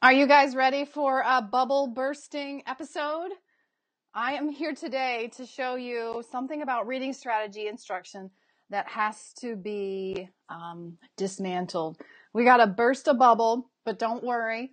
Are you guys ready for a bubble bursting episode? I am here today to show you something about reading strategy instruction that has to be um, dismantled. We got to burst a bubble, but don't worry.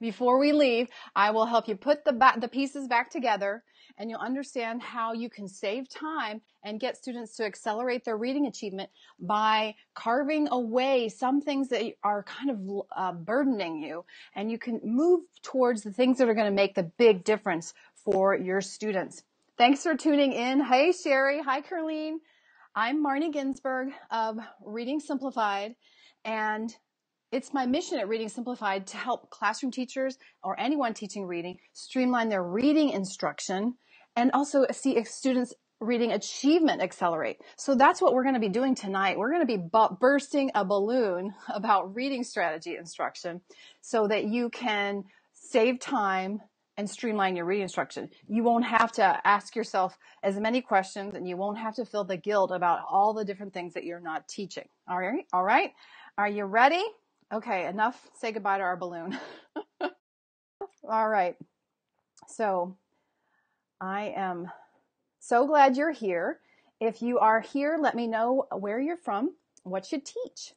Before we leave, I will help you put the, ba- the pieces back together and you'll understand how you can save time and get students to accelerate their reading achievement by carving away some things that are kind of uh, burdening you and you can move towards the things that are going to make the big difference for your students. Thanks for tuning in. Hey, Sherry. Hi, Carleen. I'm Marnie Ginsberg of Reading Simplified and it's my mission at Reading Simplified to help classroom teachers or anyone teaching reading streamline their reading instruction and also see if students reading achievement accelerate. So that's what we're going to be doing tonight. We're going to be bu- bursting a balloon about reading strategy instruction so that you can save time and streamline your reading instruction. You won't have to ask yourself as many questions and you won't have to feel the guilt about all the different things that you're not teaching. All right? All right? Are you ready? Okay, enough. Say goodbye to our balloon. all right. So, I am so glad you're here. If you are here, let me know where you're from, what you teach.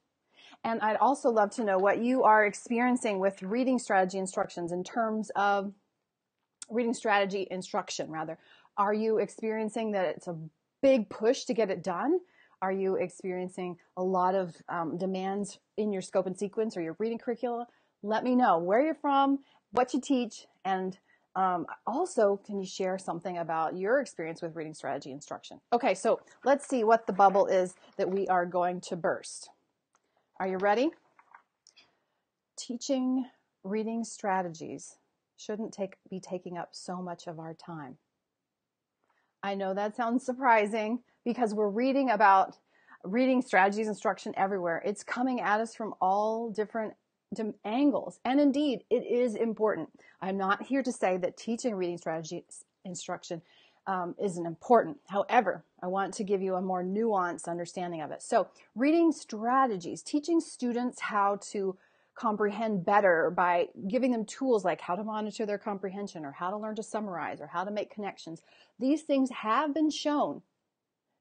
And I'd also love to know what you are experiencing with reading strategy instructions in terms of reading strategy instruction, rather. Are you experiencing that it's a big push to get it done? Are you experiencing a lot of um, demands in your scope and sequence or your reading curricula? Let me know where you're from, what you teach, and um, also, can you share something about your experience with reading strategy instruction? Okay, so let's see what the bubble is that we are going to burst. Are you ready? Teaching reading strategies shouldn't take, be taking up so much of our time. I know that sounds surprising because we're reading about reading strategies instruction everywhere. It's coming at us from all different angles. And indeed, it is important. I'm not here to say that teaching reading strategy instruction um, isn't important. However, I want to give you a more nuanced understanding of it. So, reading strategies, teaching students how to comprehend better by giving them tools like how to monitor their comprehension or how to learn to summarize or how to make connections. These things have been shown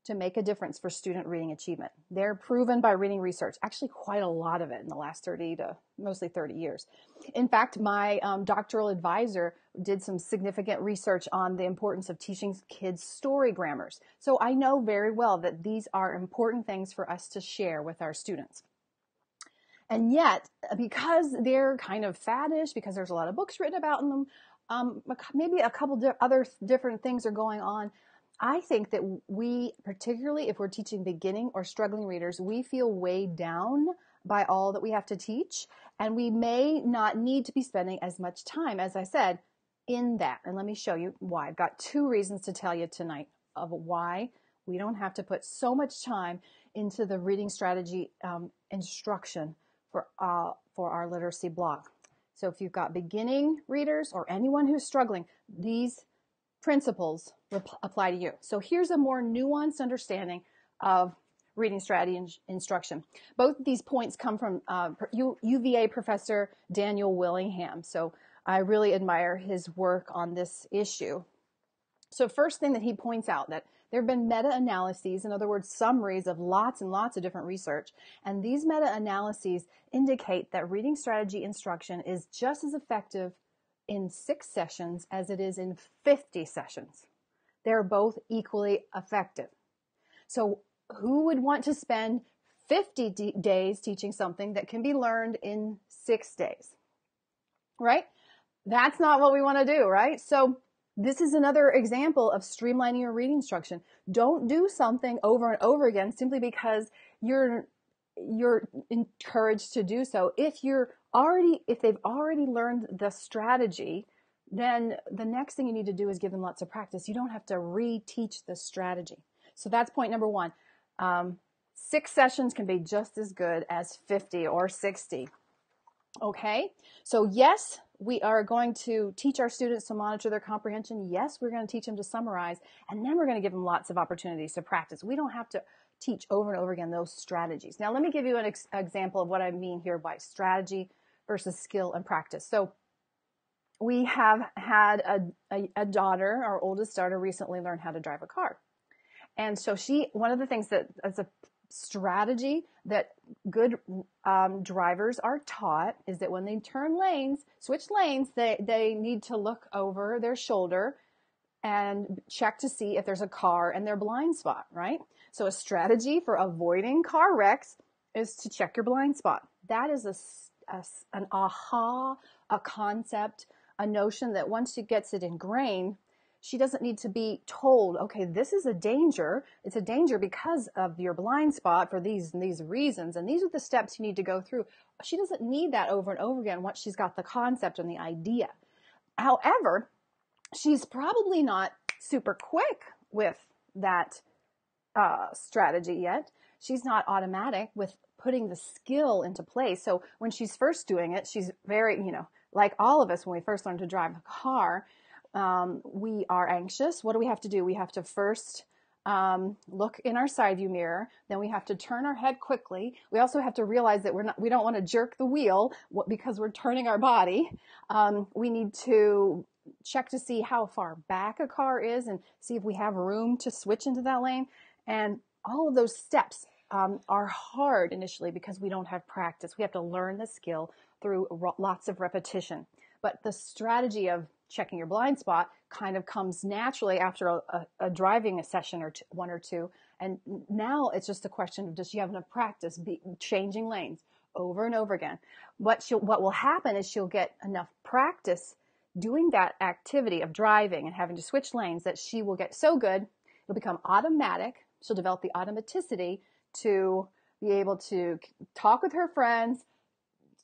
to make a difference for student reading achievement. They're proven by reading research, actually quite a lot of it in the last 30 to mostly 30 years. In fact, my um, doctoral advisor did some significant research on the importance of teaching kids story grammars. So I know very well that these are important things for us to share with our students. And yet, because they're kind of faddish, because there's a lot of books written about them, um, maybe a couple di- other different things are going on I think that we, particularly if we're teaching beginning or struggling readers, we feel weighed down by all that we have to teach, and we may not need to be spending as much time, as I said, in that. And let me show you why. I've got two reasons to tell you tonight of why we don't have to put so much time into the reading strategy um, instruction for uh, for our literacy block. So if you've got beginning readers or anyone who's struggling, these principles apply to you. So here's a more nuanced understanding of reading strategy in- instruction. Both of these points come from uh, UVA professor Daniel Willingham. So I really admire his work on this issue. So first thing that he points out that there have been meta-analyses, in other words, summaries of lots and lots of different research, and these meta-analyses indicate that reading strategy instruction is just as effective in six sessions as it is in 50 sessions. They're both equally effective. So who would want to spend 50 d- days teaching something that can be learned in six days? Right? That's not what we want to do, right? So this is another example of streamlining your reading instruction. Don't do something over and over again simply because you're you're encouraged to do so. If you're already if they've already learned the strategy, then the next thing you need to do is give them lots of practice. You don't have to reteach the strategy. So that's point number one. Um, six sessions can be just as good as 50 or 60. Okay, so yes, we are going to teach our students to monitor their comprehension. Yes, we're going to teach them to summarize, and then we're going to give them lots of opportunities to practice. We don't have to teach over and over again those strategies. Now, let me give you an ex- example of what I mean here by strategy versus skill and practice. So we have had a, a, a daughter, our oldest daughter, recently learned how to drive a car. And so she, one of the things that as a strategy that good um, drivers are taught is that when they turn lanes, switch lanes, they, they need to look over their shoulder and check to see if there's a car in their blind spot, right? So a strategy for avoiding car wrecks is to check your blind spot. That is a, a an aha, a concept, a notion that once she gets it ingrained, she doesn't need to be told, okay, this is a danger. It's a danger because of your blind spot for these and these reasons. And these are the steps you need to go through. She doesn't need that over and over again once she's got the concept and the idea. However, she's probably not super quick with that uh, strategy yet. She's not automatic with putting the skill into place. So when she's first doing it, she's very, you know, like all of us when we first learn to drive a car, um, we are anxious, what do we have to do? We have to first um, look in our side view mirror. Then we have to turn our head quickly. We also have to realize that we're not, we don't want to jerk the wheel because we're turning our body. Um, we need to check to see how far back a car is and see if we have room to switch into that lane. And all of those steps um, are hard initially because we don't have practice. We have to learn the skill through lots of repetition. But the strategy of checking your blind spot kind of comes naturally after a, a, a driving a session or one or two. And now it's just a question of does she have enough practice be, changing lanes over and over again? What she'll, what will happen is she'll get enough practice doing that activity of driving and having to switch lanes that she will get so good it'll become automatic. She'll develop the automaticity to be able to talk with her friends,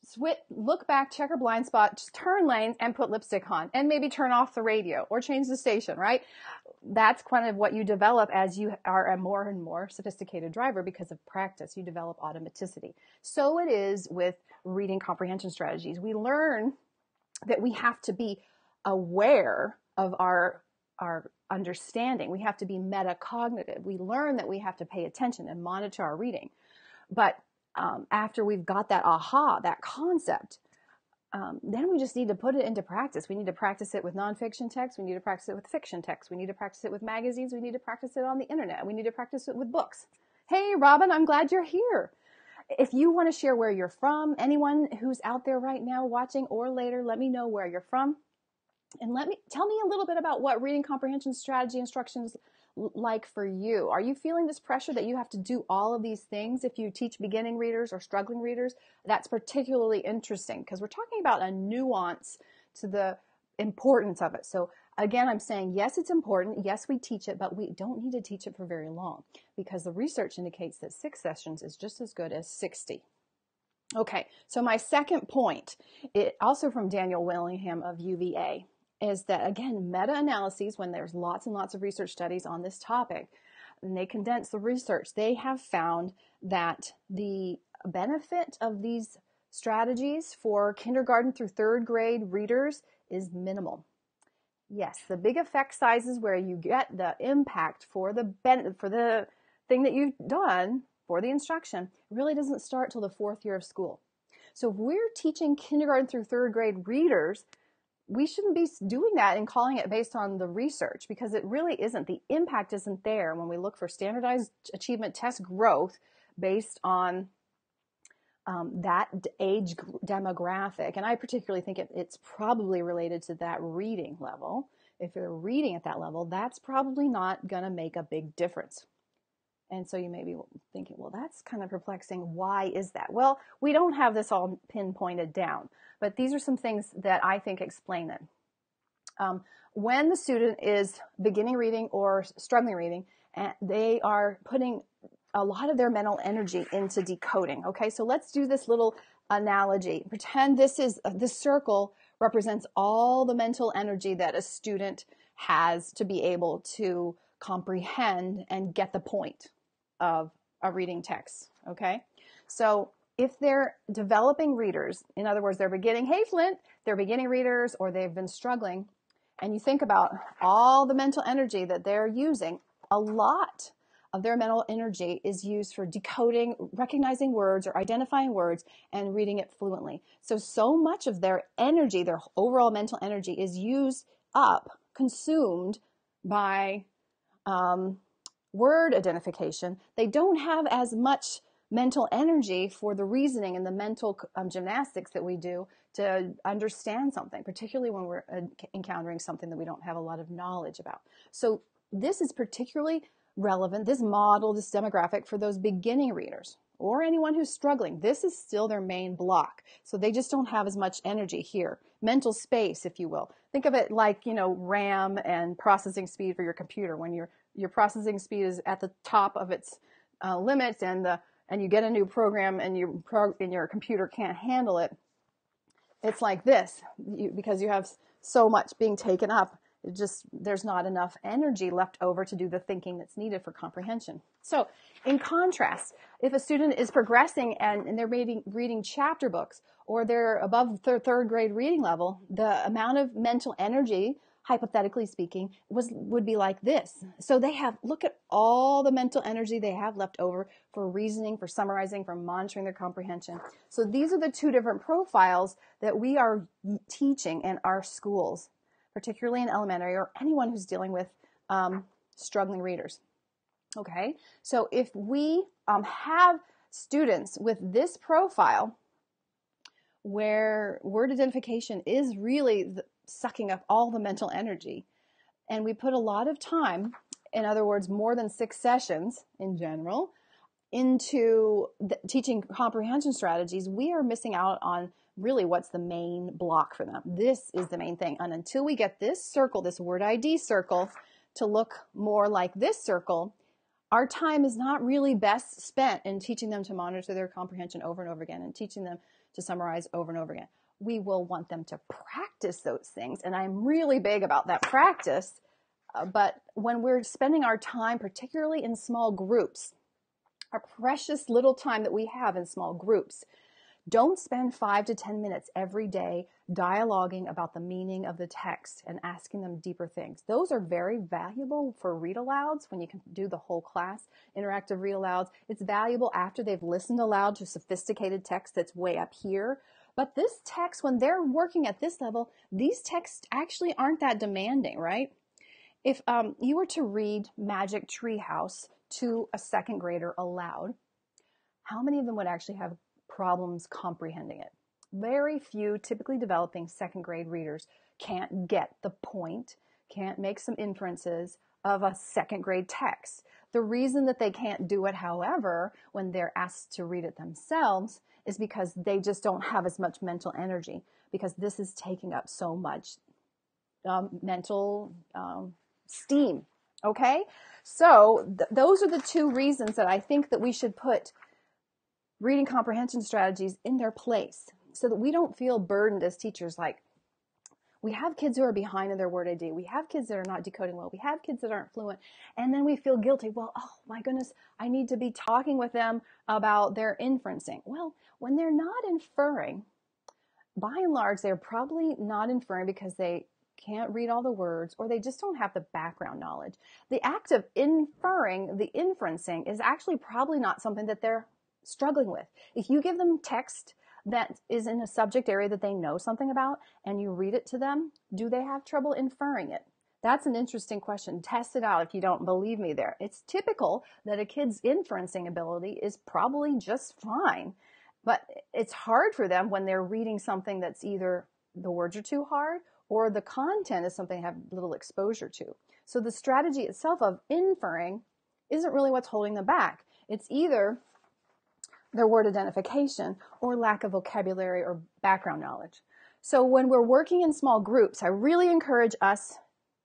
switch, look back, check her blind spot, just turn lanes and put lipstick on and maybe turn off the radio or change the station, right? That's kind of what you develop as you are a more and more sophisticated driver because of practice. You develop automaticity. So it is with reading comprehension strategies. We learn that we have to be aware of our our understanding. We have to be metacognitive. We learn that we have to pay attention and monitor our reading. But um, after we've got that aha, that concept, um, then we just need to put it into practice. We need to practice it with nonfiction text. We need to practice it with fiction text. We need to practice it with magazines. We need to practice it on the internet. We need to practice it with books. Hey, Robin, I'm glad you're here. If you want to share where you're from, anyone who's out there right now watching or later, let me know where you're from. And let me tell me a little bit about what reading comprehension strategy instructions like for you? Are you feeling this pressure that you have to do all of these things if you teach beginning readers or struggling readers? That's particularly interesting because we're talking about a nuance to the importance of it. So again, I'm saying yes, it's important. Yes, we teach it, but we don't need to teach it for very long because the research indicates that six sessions is just as good as 60. Okay, so my second point, it also from Daniel Willingham of UVA is that again, meta-analyses, when there's lots and lots of research studies on this topic, and they condense the research, they have found that the benefit of these strategies for kindergarten through third grade readers is minimal. Yes, the big effect sizes where you get the impact for the ben- for the thing that you've done for the instruction really doesn't start till the fourth year of school. So if we're teaching kindergarten through third grade readers, we shouldn't be doing that and calling it based on the research because it really isn't. The impact isn't there when we look for standardized achievement test growth based on um, that age demographic. And I particularly think it, it's probably related to that reading level. If you're reading at that level, that's probably not going to make a big difference. And so you may be thinking, well, that's kind of perplexing. Why is that? Well, we don't have this all pinpointed down. But these are some things that I think explain it. Um, when the student is beginning reading or struggling reading, they are putting a lot of their mental energy into decoding. Okay, so let's do this little analogy. Pretend this is uh, this circle represents all the mental energy that a student has to be able to comprehend and get the point of a reading text. Okay, so if they're developing readers, in other words, they're beginning, hey Flint, they're beginning readers or they've been struggling, and you think about all the mental energy that they're using, a lot of their mental energy is used for decoding, recognizing words or identifying words and reading it fluently. So, so much of their energy, their overall mental energy is used up, consumed by um, word identification. They don't have as much mental energy for the reasoning and the mental um, gymnastics that we do to understand something, particularly when we're uh, encountering something that we don't have a lot of knowledge about. So, this is particularly relevant, this model, this demographic for those beginning readers or anyone who's struggling. This is still their main block. So they just don't have as much energy here. Mental space, if you will. Think of it like, you know, RAM and processing speed for your computer. When your your processing speed is at the top of its uh, limits and the and you get a new program and your pro, and your computer can't handle it, it's like this. You, because you have so much being taken up it just there's not enough energy left over to do the thinking that's needed for comprehension. So in contrast if a student is progressing and, and they're reading, reading chapter books or they're above third, third grade reading level the amount of mental energy hypothetically speaking was would be like this. So they have look at all the mental energy they have left over for reasoning for summarizing for monitoring their comprehension. So these are the two different profiles that we are teaching in our schools particularly in elementary or anyone who's dealing with um, struggling readers. Okay, so if we um, have students with this profile where word identification is really the, sucking up all the mental energy, and we put a lot of time, in other words, more than six sessions in general, into teaching comprehension strategies, we are missing out on really what's the main block for them. This is the main thing. And until we get this circle, this word ID circle, to look more like this circle, our time is not really best spent in teaching them to monitor their comprehension over and over again and teaching them to summarize over and over again. We will want them to practice those things. And I'm really big about that practice. Uh, but when we're spending our time, particularly in small groups, our precious little time that we have in small groups, don't spend five to 10 minutes every day dialoguing about the meaning of the text and asking them deeper things. Those are very valuable for read alouds when you can do the whole class, interactive read alouds. It's valuable after they've listened aloud to sophisticated text that's way up here. But this text, when they're working at this level, these texts actually aren't that demanding, right? If um, you were to read Magic Treehouse to a second grader aloud, how many of them would actually have problems comprehending it. Very few typically developing second grade readers can't get the point, can't make some inferences of a second grade text. The reason that they can't do it, however, when they're asked to read it themselves is because they just don't have as much mental energy because this is taking up so much um, mental um, steam. Okay, so th- those are the two reasons that I think that we should put reading comprehension strategies in their place so that we don't feel burdened as teachers like we have kids who are behind in their word ID. We have kids that are not decoding well. We have kids that aren't fluent. And then we feel guilty. Well, oh my goodness, I need to be talking with them about their inferencing. Well, when they're not inferring, by and large, they're probably not inferring because they can't read all the words or they just don't have the background knowledge. The act of inferring, the inferencing, is actually probably not something that they're struggling with. If you give them text that is in a subject area that they know something about and you read it to them, do they have trouble inferring it? That's an interesting question. Test it out if you don't believe me there. It's typical that a kid's inferencing ability is probably just fine, but it's hard for them when they're reading something that's either the words are too hard or the content is something they have little exposure to. So the strategy itself of inferring isn't really what's holding them back. It's either their word identification or lack of vocabulary or background knowledge. So when we're working in small groups, I really encourage us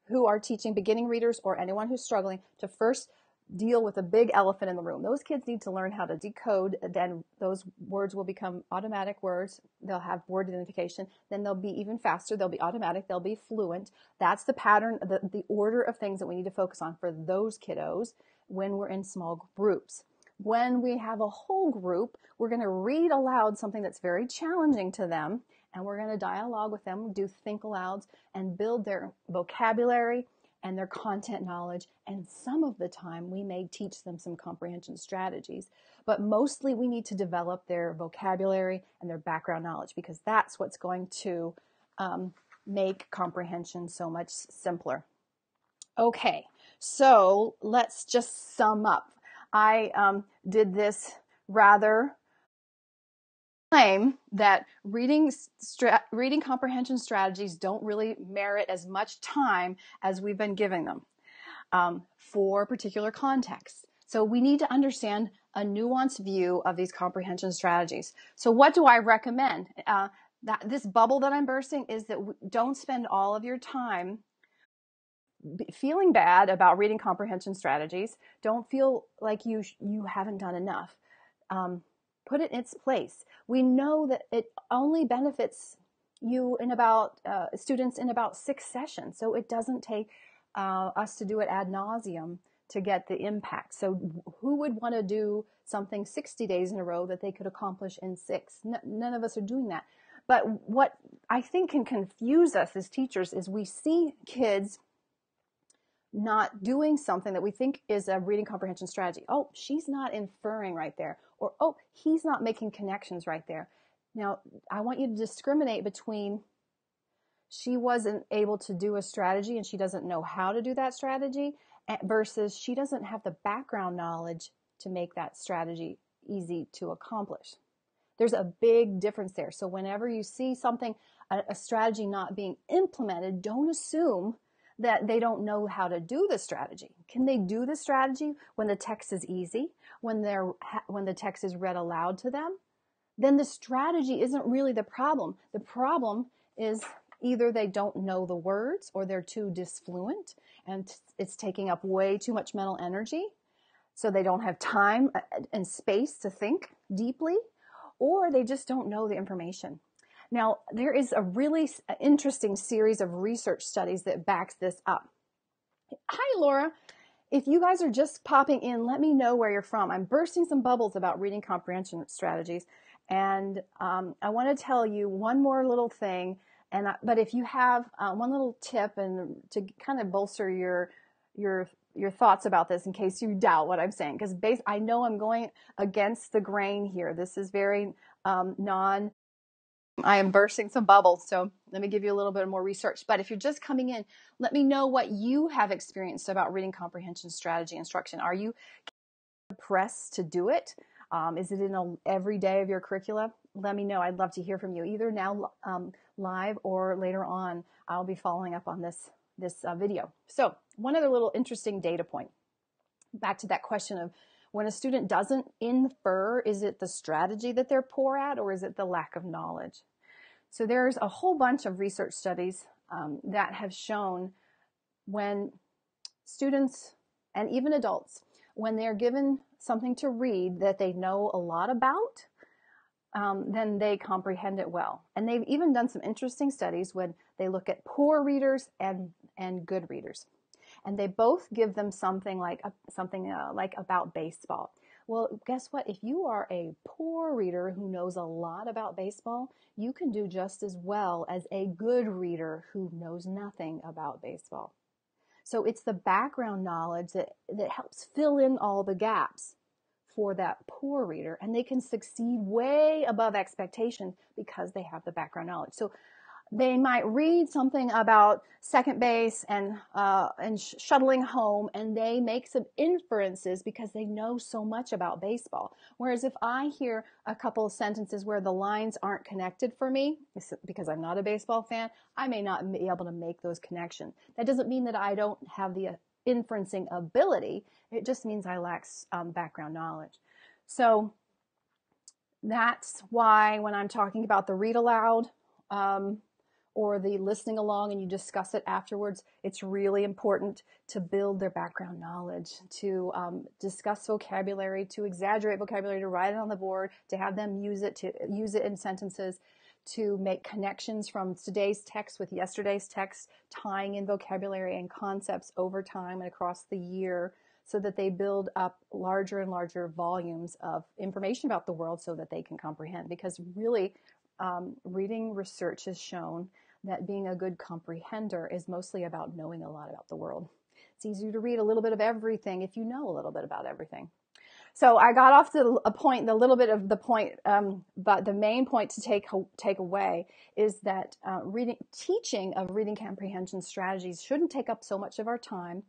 who are teaching beginning readers or anyone who's struggling to first deal with a big elephant in the room. Those kids need to learn how to decode, then those words will become automatic words. They'll have word identification. Then they'll be even faster. They'll be automatic. They'll be fluent. That's the pattern, the, the order of things that we need to focus on for those kiddos when we're in small groups when we have a whole group, we're going to read aloud something that's very challenging to them, and we're going to dialogue with them, do think alouds, and build their vocabulary and their content knowledge. And some of the time, we may teach them some comprehension strategies. But mostly, we need to develop their vocabulary and their background knowledge because that's what's going to um, make comprehension so much simpler. Okay, so let's just sum up. I um, did this rather claim that reading stra- reading comprehension strategies don't really merit as much time as we've been giving them um, for particular contexts. So we need to understand a nuanced view of these comprehension strategies. So what do I recommend? Uh, that this bubble that I'm bursting is that don't spend all of your time feeling bad about reading comprehension strategies. Don't feel like you you haven't done enough. Um, put it in its place. We know that it only benefits you in about uh, students in about six sessions, so it doesn't take uh, us to do it ad nauseum to get the impact. So who would want to do something 60 days in a row that they could accomplish in six? N- none of us are doing that. But what I think can confuse us as teachers is we see kids not doing something that we think is a reading comprehension strategy. Oh, she's not inferring right there. Or, oh, he's not making connections right there. Now, I want you to discriminate between she wasn't able to do a strategy and she doesn't know how to do that strategy eh, versus she doesn't have the background knowledge to make that strategy easy to accomplish. There's a big difference there. So, whenever you see something, a, a strategy not being implemented, don't assume that they don't know how to do the strategy. Can they do the strategy when the text is easy, when they're when the text is read aloud to them? Then the strategy isn't really the problem. The problem is either they don't know the words or they're too disfluent and it's taking up way too much mental energy so they don't have time uh, and space to think deeply or they just don't know the information. Now, there is a really interesting series of research studies that backs this up. Hi, Laura. If you guys are just popping in, let me know where you're from. I'm bursting some bubbles about reading comprehension strategies. And um, I want to tell you one more little thing. And but if you have uh, one little tip and to kind of bolster your your your thoughts about this in case you doubt what I'm saying, because I know I'm going against the grain here. This is very um, non I am bursting some bubbles. So let me give you a little bit more research. But if you're just coming in, let me know what you have experienced about reading comprehension strategy instruction. Are you pressed to do it? Um, is it in a, every day of your curricula? Let me know. I'd love to hear from you either now um, live or later on. I'll be following up on this this uh, video. So one other little interesting data point. Back to that question of when a student doesn't infer, is it the strategy that they're poor at or is it the lack of knowledge? So there's a whole bunch of research studies um, that have shown when students and even adults, when they're given something to read that they know a lot about, um, then they comprehend it well. And they've even done some interesting studies when they look at poor readers and, and good readers and they both give them something like a, something uh, like about baseball. Well, guess what? If you are a poor reader who knows a lot about baseball, you can do just as well as a good reader who knows nothing about baseball. So it's the background knowledge that, that helps fill in all the gaps for that poor reader and they can succeed way above expectation because they have the background knowledge. So they might read something about second base and uh, and sh- shuttling home, and they make some inferences because they know so much about baseball. Whereas if I hear a couple of sentences where the lines aren't connected for me because I'm not a baseball fan, I may not be able to make those connections. That doesn't mean that I don't have the uh, inferencing ability. It just means I lack um, background knowledge. So that's why when I'm talking about the read aloud. Um, or the listening along and you discuss it afterwards, it's really important to build their background knowledge, to um, discuss vocabulary, to exaggerate vocabulary, to write it on the board, to have them use it, to use it in sentences, to make connections from today's text with yesterday's text, tying in vocabulary and concepts over time and across the year so that they build up larger and larger volumes of information about the world so that they can comprehend. Because really, um, reading research has shown that being a good comprehender is mostly about knowing a lot about the world. It's easier to read a little bit of everything if you know a little bit about everything. So I got off to a point, the little bit of the point, um, but the main point to take take away is that uh, reading, teaching of reading comprehension strategies shouldn't take up so much of our time.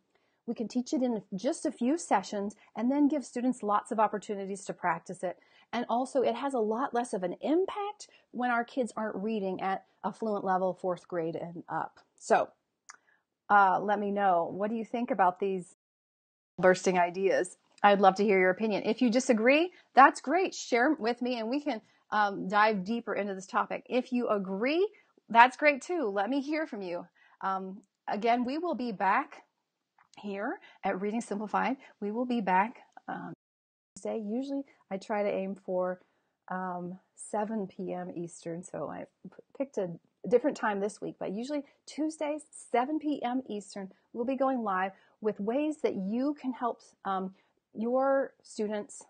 We can teach it in just a few sessions and then give students lots of opportunities to practice it. And also, it has a lot less of an impact when our kids aren't reading at a fluent level, fourth grade and up. So, uh, let me know what do you think about these bursting ideas. I'd love to hear your opinion. If you disagree, that's great. Share with me and we can um, dive deeper into this topic. If you agree, that's great too. Let me hear from you. Um, again, we will be back here at Reading Simplified. We will be back um. Usually I try to aim for um, 7 p.m. Eastern, so I picked a different time this week, but usually Tuesdays, 7 p.m. Eastern, we'll be going live with ways that you can help um, your students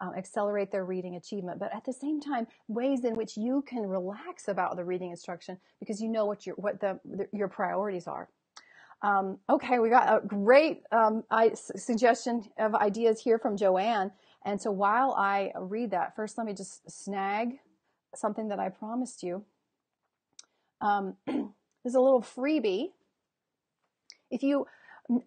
uh, accelerate their reading achievement, but at the same time, ways in which you can relax about the reading instruction because you know what your what the, the your priorities are. Um, okay, we got a great um, I, suggestion of ideas here from Joanne, and so while I read that, first let me just snag something that I promised you. Um, there's a little freebie. If you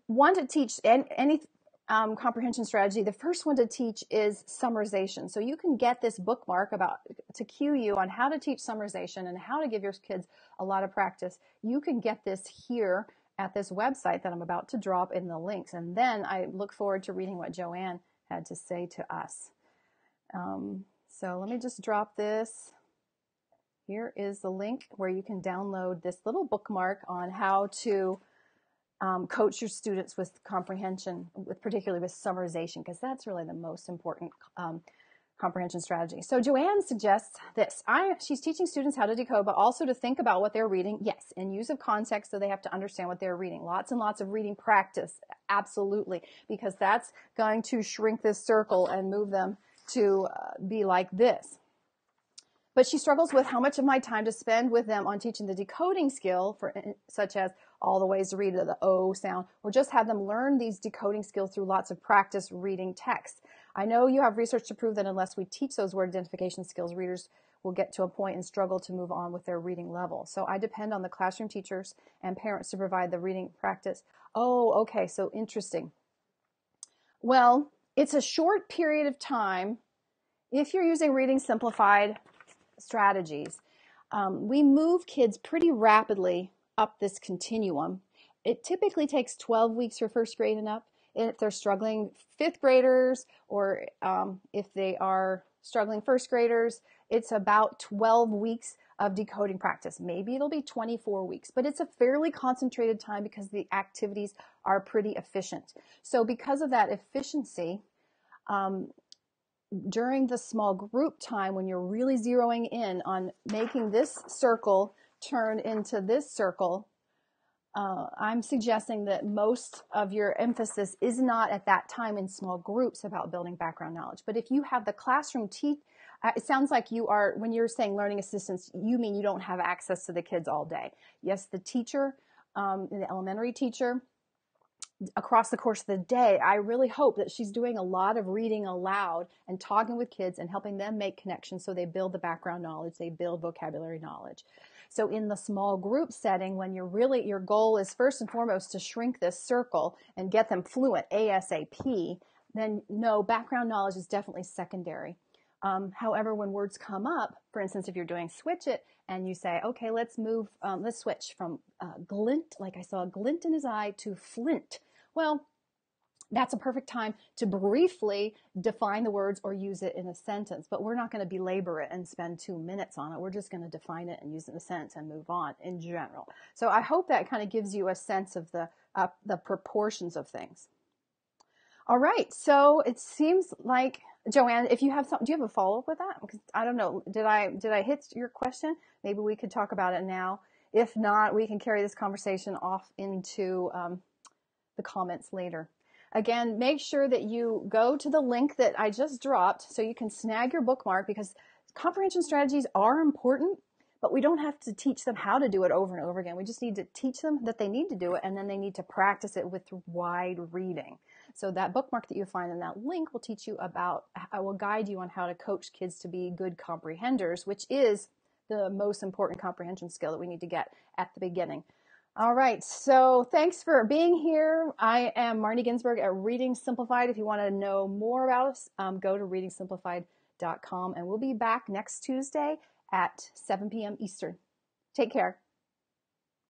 want to teach any um, comprehension strategy, the first one to teach is summarization. So you can get this bookmark about to cue you on how to teach summarization and how to give your kids a lot of practice. You can get this here at this website that I'm about to drop in the links. And then I look forward to reading what Joanne had to say to us. Um, so let me just drop this. Here is the link where you can download this little bookmark on how to um, coach your students with comprehension, with particularly with summarization, because that's really the most important um, comprehension strategy. So Joanne suggests this. I, she's teaching students how to decode, but also to think about what they're reading. Yes, in use of context, so they have to understand what they're reading. Lots and lots of reading practice, absolutely, because that's going to shrink this circle and move them to uh, be like this. But she struggles with how much of my time to spend with them on teaching the decoding skill, for such as all the ways to read the O sound, or just have them learn these decoding skills through lots of practice reading text. I know you have research to prove that unless we teach those word identification skills, readers will get to a point and struggle to move on with their reading level. So I depend on the classroom teachers and parents to provide the reading practice. Oh, okay, so interesting. Well, it's a short period of time. If you're using Reading Simplified strategies, um, we move kids pretty rapidly up this continuum. It typically takes 12 weeks for first grade and up. If they're struggling fifth graders or um, if they are struggling first graders, it's about 12 weeks of decoding practice. Maybe it'll be 24 weeks, but it's a fairly concentrated time because the activities are pretty efficient. So because of that efficiency, um, during the small group time when you're really zeroing in on making this circle turn into this circle, uh, I'm suggesting that most of your emphasis is not at that time in small groups about building background knowledge. But if you have the classroom teach, uh, it sounds like you are, when you're saying learning assistance, you mean you don't have access to the kids all day. Yes, the teacher, um, the elementary teacher, across the course of the day, I really hope that she's doing a lot of reading aloud and talking with kids and helping them make connections so they build the background knowledge, they build vocabulary knowledge. So in the small group setting, when you're really, your goal is first and foremost to shrink this circle and get them fluent ASAP, then no, background knowledge is definitely secondary. Um, however, when words come up, for instance, if you're doing switch it and you say, okay, let's move, um, let's switch from uh, glint, like I saw a glint in his eye, to flint. Well, that's a perfect time to briefly define the words or use it in a sentence. But we're not going to belabor it and spend two minutes on it. We're just going to define it and use it in a sentence and move on in general. So I hope that kind of gives you a sense of the uh, the proportions of things. All right. So it seems like Joanne, if you have some, do you have a follow up with that? Because I don't know. Did I did I hit your question? Maybe we could talk about it now. If not, we can carry this conversation off into um, the comments later. Again, make sure that you go to the link that I just dropped so you can snag your bookmark because comprehension strategies are important, but we don't have to teach them how to do it over and over again. We just need to teach them that they need to do it and then they need to practice it with wide reading. So that bookmark that you find in that link will teach you about, I will guide you on how to coach kids to be good comprehenders, which is the most important comprehension skill that we need to get at the beginning. All right, so thanks for being here. I am Marnie Ginsberg at Reading Simplified. If you want to know more about us, um, go to readingsimplified.com and we'll be back next Tuesday at 7 p.m. Eastern. Take care.